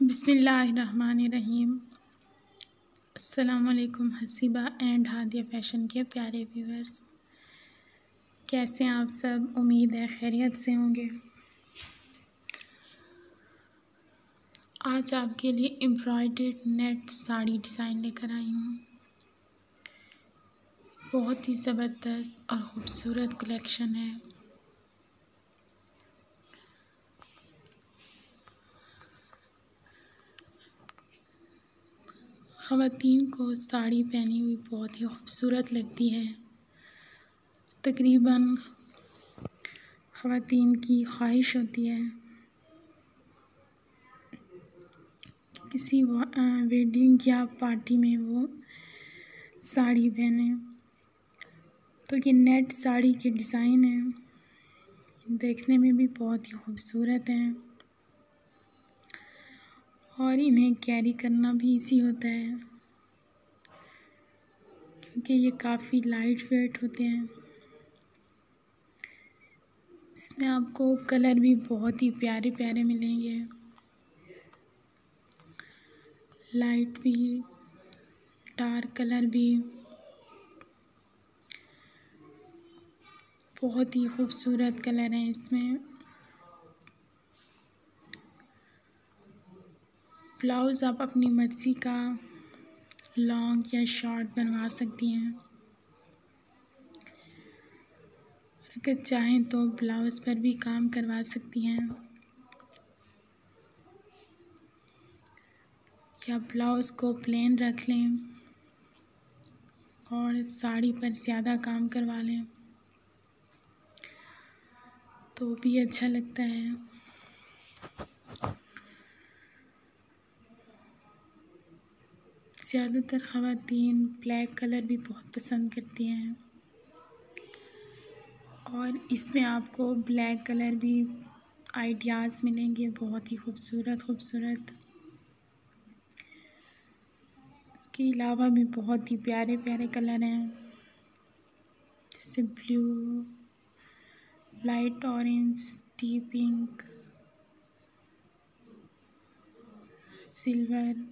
बिसमीम अल्लाम Haseeba and Hadiya fashion के प्यारे व्यूअर्स। कैसे हैं आप सब? उम्मीद है खैरियत से होंगे। आज आपके लिए एम्ब्रॉयड नेट साड़ी डिज़ाइन लेकर आई हूँ। बहुत ही ज़बरदस्त और ख़ूबसूरत कलेक्शन है। ख़वातीन को साड़ी पहनी हुई बहुत ही खूबसूरत लगती है। तकरीबन ख़वातीन की ख्वाहिश होती है किसी वेडिंग या पार्टी में वो साड़ी पहने। तो ये नेट साड़ी के डिज़ाइन है। देखने में भी बहुत ही खूबसूरत हैं। और इन्हें कैरी करना भी इसी होता है। क्योंकि ये काफ़ी लाइट वेट होते हैं। इसमें आपको कलर भी बहुत ही प्यारे प्यारे मिलेंगे। लाइट भी डार्क कलर भी। बहुत ही खूबसूरत कलर हैं इसमें। ब्लाउज़ आप अपनी मर्ज़ी का लॉन्ग या शॉर्ट बनवा सकती हैं। और अगर चाहें तो ब्लाउज़ पर भी काम करवा सकती हैं। या ब्लाउज़ को प्लेन रख लें और साड़ी पर ज़्यादा काम करवा लें तो भी अच्छा लगता है। ज़्यादातर ख़वातीन ब्लैक कलर भी बहुत पसंद करती हैं। और इसमें आपको ब्लैक कलर भी आइडियाज़ मिलेंगे, बहुत ही खूबसूरत खूबसूरत। इसके अलावा भी बहुत ही प्यारे प्यारे कलर हैं, जैसे ब्लू, लाइट ऑरेंज टी पिंक, सिल्वर।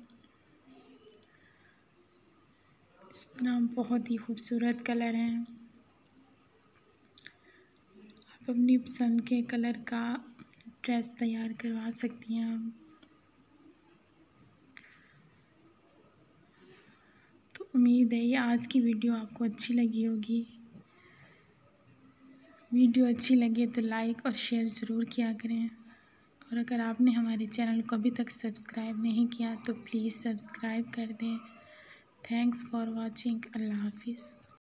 तरह बहुत ही खूबसूरत कलर हैं। आप अपनी पसंद के कलर का ड्रेस तैयार करवा सकती हैं तो उम्मीद है ये आज की वीडियो आपको अच्छी लगी होगी। वीडियो अच्छी लगे तो लाइक और शेयर ज़रूर किया करें। और अगर आपने हमारे चैनल को अभी तक सब्सक्राइब नहीं किया तो प्लीज़ सब्सक्राइब कर दें। थैंक्स फॉर वॉचिंग अल्लाह हाफिज़